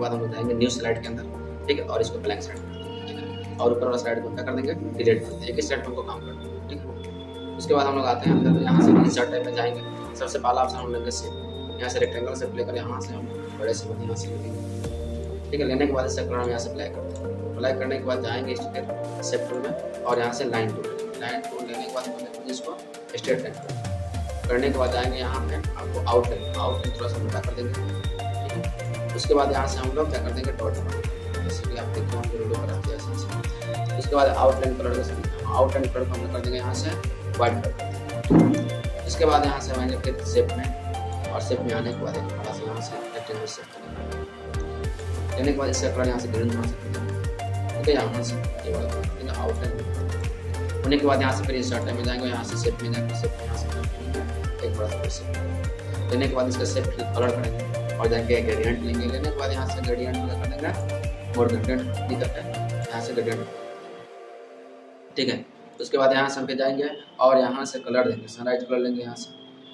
बाद हम लोग जाएँगे न्यू स्लाइड के अंदर, ठीक है? और इसको ब्लैंक कर है और ऊपर वाला स्लाइड को क्या कर देंगे डिलीट कर देंगे। एक स्लाइड हमको काम करना है, ठीक है? उसके बाद हम लोग आते हैं अंदर यहाँ से इंसर्ट टाइप में जाएँगे। सबसे पहला ऑप्शन हम लेंगे सेप यहाँ से रेक्टेंगल से लेकर यहाँ से हम बड़े से बड़े, यहाँ से लेंगे ठीक है, लेने के बाद इसका कलर हम यहाँ से ब्लैक करते हैं। ब्लैक करने के बाद जाएँगे फिर सेप टूल में, और यहाँ से लाइन टूल लाइन टूल लेने के बाद इसको स्ट्रेट करने के बाद जाएँगे यहाँ पे, आपको आउट आउट थोड़ा सा मोटा कर देंगे। उसके बाद यहाँ से हम लोग क्या कर देंगे डॉट जैसे कि आप देखते हैं वीडियो बनाते हैं उसके बाद आउट लाइन कलर का आउट लाइन कलर को हम लोग कर देंगे यहाँ से वाइट कलर इसके बाद यहाँ से मैंने फिर सेप में, और सेप में आने के बाद थोड़ा सा यहाँ से रेक्टेंगल सेप करेंगे। लेने के बाद इसका कलर यहाँ से ग्रीन थोड़ा सा ठीक है, यहाँ से ये वाला। ठीक है आउट होने के बाद यहाँ से फिर इंसर्ट में जाएँगे। यहाँ से सेप में जाएँगे सेप यहाँ से एक बड़ा सेप लेने के बाद इसका सेप कलर करेंगे। और जाएँगे ग्रेडियंट लेंगे लेने के बाद यहाँ से ग्रेडियंट कर देंगे मोर ग्रेडियंट नहीं करते हैं यहाँ से ग्रेडियंट ठीक है, उसके बाद यहाँ से हम जाएँगे और यहाँ से कलर देंगे सनराइज कलर लेंगे यहाँ से,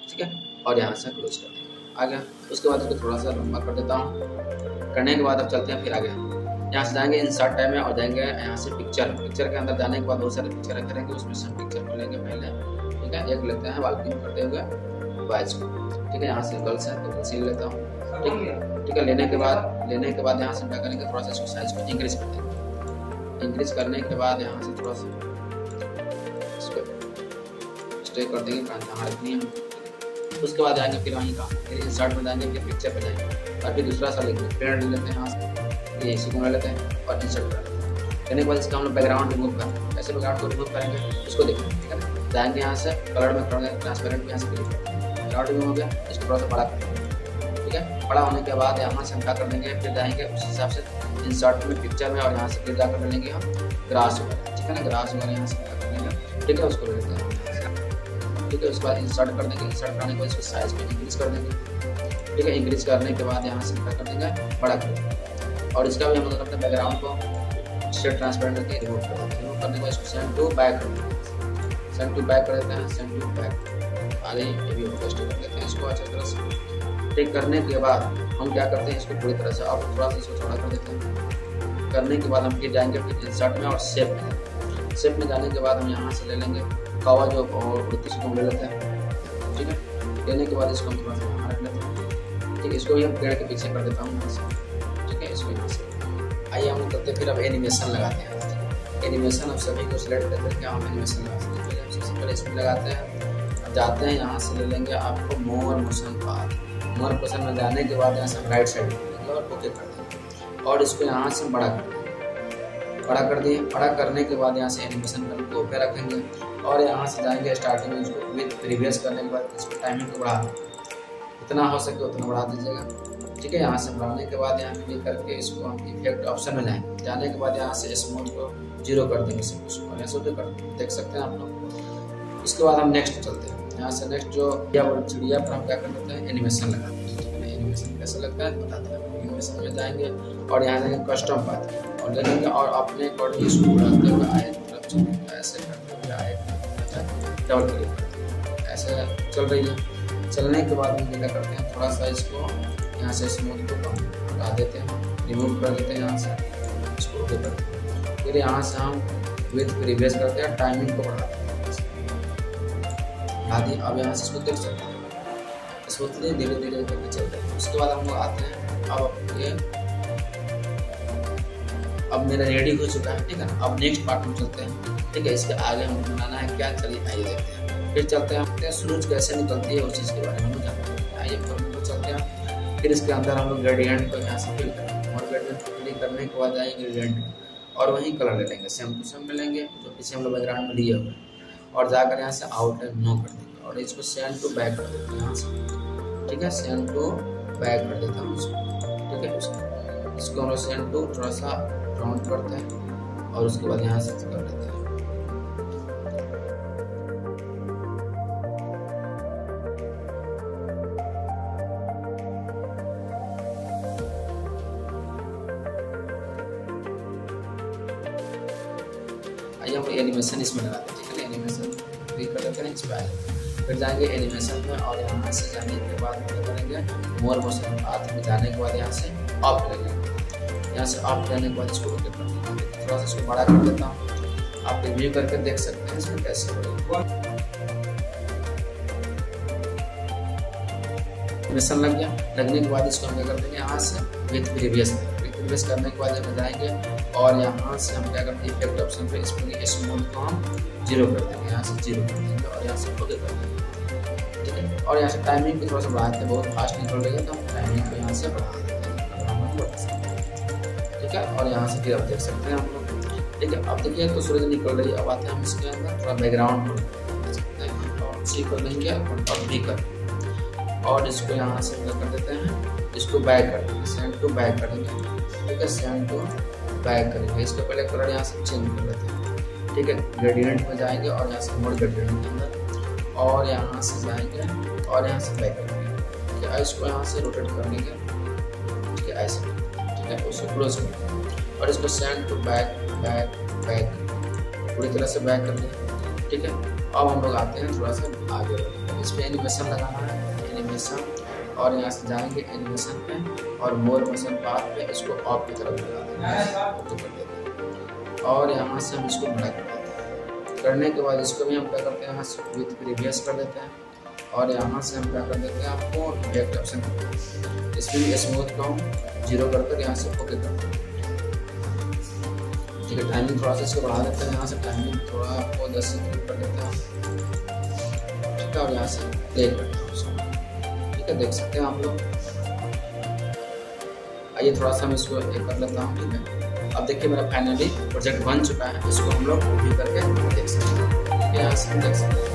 ठीक है, और यहाँ से क्लोज कर देंगे। आ गया उसके बाद इसको थोड़ा सा लंबा कर देता हूँ। करने के बाद अब चलते हैं फिर आगे। यहाँ से जाएँगे इन इंसर्ट टाइम में और जाएँगे यहाँ से पिक्चर पिक्चर के अंदर जाने के बाद बहुत सारे पिक्चर रखे उसमें से पिक्चर को लेंगे पहले। ठीक है, एक लेते हैं वालपिंग करते हुए बॉयज़ को। ठीक है यहाँ से गर्ल्स है तो गर्ल्स ही लेता हूँ। ठीक है ठीक है लेने के बाद लेने के बाद यहाँ से क्या करेंगे थोड़ा सा इसको साइज़ को इंक्रीज कर देंगे इंक्रीज करने के बाद यहाँ से थोड़ा सा इसको स्टे कर देंगे इतनी है। उसके बाद जाएँगे फिर वहीं का फिर इंसर्ट में जाएँगे फिर पिक्चर पे जाएँगे। और फिर दूसरा सा लेंगे पेड़ ले लेते हैं यहाँ से। ये इसी को ले लेते हैं और इंसर्ट कर लेते हैं। करने के बाद इसका हम लोग बैकग्राउंड रिमूव कर कैसे बैकग्राउंड को रिमूव करेंगे उसको देखेंगे ठीक है जाएँगे यहाँ से कलर में करेंगे ट्रांसपेरेंट यहाँ से क्लिक करेंगे बैकग्राउंड रिमूव हो गया इसको थोड़ा सा बड़ा कर देंगे ठीक है? बड़ा होने के बाद यहाँ से हम क्या कर देंगे फिर जाएँगे उस हिसाब से इंसर्ट में पिक्चर में और यहाँ से फिर जाकर लेंगे हम ग्रास वगैरह। ठीक है ना? ग्रास वगैरह यहाँ से क्या कर लेंगे ठीक है? उसको ले लेते हैं ठीक है? उसके बाद इंसर्ट कर देंगे। इंसर्ट करने के बाद इसको साइज़ को इंक्रीज कर देंगे। ठीक है? इंक्रीज करने के बाद यहाँ से क्या कर देंगे बड़ा कर देंगे और इसका भी हम लोग करते हैं बैकग्राउंड को स्टेट ट्रांसपेरेंट करके रिमूव कर हैं रिमूव करने के बाद इसको सेंड टू बैक कर देंगे। सेंड टू बैक कर देते हैं। सेंड टू बैक आगे ये भी फोकस कर देते हैं इसको अच्छी तरह से। टेक करने के बाद हम क्या करते हैं, इसको पूरी तरह से अब थोड़ा सा इसको थोड़ा कर देते हैं। करने के बाद हम फिर जाएँगे फिर इंसर्ट में और सेप में। सेप में जाने के बाद हम यहाँ से ले लेंगे कवा जो उड़तीस को ले लेते हैं। ठीक है? लेने के बाद इसको हम थोड़ा सा यहाँ रख लेते हैं। ठीक है, इसको भी हम पेड़ के पीछे कर देता हूँ यहाँ से। ठीक है, इसको यहाँ से। आइए हम करते फिर अब एनिमेशन लगाते हैं। एनिमेशन अब सभी को सिलेक्ट करके हम एनिमेशन लगा सकते हैं सबसे पहले इसमें लगाते हैं। जाते हैं, यहाँ से ले लेंगे आपको more motion path more motion में जाने के बाद यहाँ से राइट साइड लेंगे और ओके कर देंगे। और इसको यहाँ से बड़ा कर देंगे। बड़ा कर दिए। बड़ा करने के बाद यहाँ से एनिमेशन कर को ओके रखेंगे। और यहाँ से जाएँगे स्टार्टिंग में इसको विथ प्रीवियस करने के बाद इसको टाइमिंग को बढ़ा देंगे। जितना हो सके उतना बढ़ा दीजिएगा। ठीक है, यहाँ से बढ़ाने के बाद यहाँ क्लिक करके इसको हम इफ़ेक्ट ऑप्शन में जाएँगे जाने के बाद यहाँ से स्मूथ को ज़ीरो कर देंगे सब कुछ कर देख सकते हैं आप लोग। उसके बाद हम नेक्स्ट चलते हैं। यहाँ से नेक्स्ट जो चिड़िया पर हम क्या कर देते हैं? एनिमेशन लगाते हैं। एनिमेशन कैसे लगता है? बताते हैं। एनिमेशन में जाएँगे और यहाँ जाएँगे कस्टम पाथ और लेंगे और अपने अकॉर्डिंग इसको बढ़ाते हुए आए तरफ़ ऐसे करते हुए आए डबल क्लिक ऐसे चल रही है। चलने के बाद हम क्या करते हैं? थोड़ा सा इसको यहाँ से स्मूथ को हटा देते हैं। रिमूव कर देते हैं यहाँ से। इसको ओके करते हैं। फिर यहाँ से हम विथ प्रीवियस करते हैं। टाइमिंग को बढ़ाते हैं। बढ़ा दी अब यहाँ से इसको देख सकते हैं। इसको धीरे धीरे धीरे करके चलते हैं। उसके बाद हम लोग आते हैं, अब ये, अब मेरा रेडी हो चुका है, ठीक है ना? अब नेक्स्ट पार्ट में चलते हैं। ठीक है, इसके आगे हमें बनाना है क्या, चलिए आइए देखते हैं। फिर चलते हैं सूरज कैसे निकलती है उस चीज़ के बारे में जानते हैं। आइए, फिर हम चलते हैं। फिर इसके अंदर हम लोग ग्रेडियंट को यहाँ से फिल करेंगे और ग्रेडियंट को फिल करने के बाद आएँगे ग्रेडियंट और वहीं कलर ले लेंगे। सेम टू सेम ले लेंगे जो पीछे हम लोग बैकग्राउंड में लिए हुए और जाकर यहाँ से आउट नो कर और इसको सेंड टू बैक कर देते हैं ठीक है? सेंड टू बैक कर देता हूँ उसको ठीक है? उसको इसको हम लोग सेंड टू थोड़ा सा राउंड करते हैं और उसके बाद यहाँ से कर देते हैं। हम एनिमेशन इसमें लगाते हैं। ठीक है? एनिमेशन क्लिक कर देते हैं इस पर फिर जाएँगे एनिमेशन में और यहाँ से जाने के बाद क्या करेंगे? मोर मोशन पाथ में जाने के बाद यहाँ से ऑफ़ लगेंगे यहाँ से ऑफ़ करने के बाद इसको ओके कर देंगे। थोड़ा सा इसको बड़ा कर देता हूँ। आप रिव्यू करके देख सकते हैं इसमें कैसे हो मिशन लग गया। लगने के बाद इसको हम क्या कर देंगे? यहाँ से विथ प्रीवियस विथ प्रीवियस करने के बाद हम जाएँगे, और यहाँ से हम क्या करते हैं इफ़ेक्ट ऑप्शन पे इसमें स्मूथ को हम ज़ीरो कर देंगे, यहाँ से ज़ीरो कर देंगे, और यहाँ से ओके कर देंगे। ठीक है? और यहाँ से टाइमिंग भी थोड़ा सा बढ़ाते हैं, बहुत फास्ट निकल रही है तो हम टाइमिंग को यहाँ से बढ़ा देते हैं ठीक है? और यहाँ से फिर आप देख सकते हैं हम लोग। ठीक है? अब देखिए तो सूरज निकल रही है, अब आते हैं हम इसके अंदर, थोड़ा बैकग्राउंड और सी कर देंगे और भी कर और इसको यहाँ से कर देते हैं, इसको बैक कर देंगे सेंड टू बैक करेंगे ठीक है सेंड टू बैक करेंगे। इसको पहले कलर यहाँ से चेंज कर लेते हैं। ठीक है? ग्रेडियंट में जाएँगे और यहाँ से मोड ग्रेडियंट के अंदर और यहाँ से जाएँगे और यहाँ से बैक करेंगे। ठीक है? इसको यहाँ से रोटेट कर देंगे ठीक है ऐसे ठीक है? उसको क्लोज कर और इसको send to back back back पूरी तरह से बैक कर देंगे ठीक है? अब हम लोग आते हैं थोड़ा सा आगे। इस पर एनिमेशन लगाना है। एनिमेशन और यहाँ से जाएँगे एनिमेशन पे और मोर मोशन पाथ पे इसको ऑफ़ की तरफ़ लगा देंगे। और यहाँ से हम इसको बड़ा कर देते हैं। करने के बाद इसको भी हम क्या करते हैं, यहाँ से विथ प्रीवियस कर देते हैं। और यहाँ से हम क्या कर देते हैं, आपको इफ़ेक्ट ऑप्शन इसमें भी स्मूथ को हम ज़ीरो कर कर यहाँ से ओके कर देते हैं ठीक है टाइमिंग थोड़ा सा इसको बढ़ा देते हैं, यहाँ से टाइमिंग थोड़ा आपको दस से कर देते हैं। ठीक है, और यहाँ से प्ले करते हैं ठीक है देख सकते हो आप लोग। आइए थोड़ा सा मैं इसको एक कर लेता हूँ, ठीक है? अब देखिए मेरा फाइनली प्रोजेक्ट बन चुका है, इसको हम लोग करके देख सकते हैं। यहाँ से देख सकते हैं।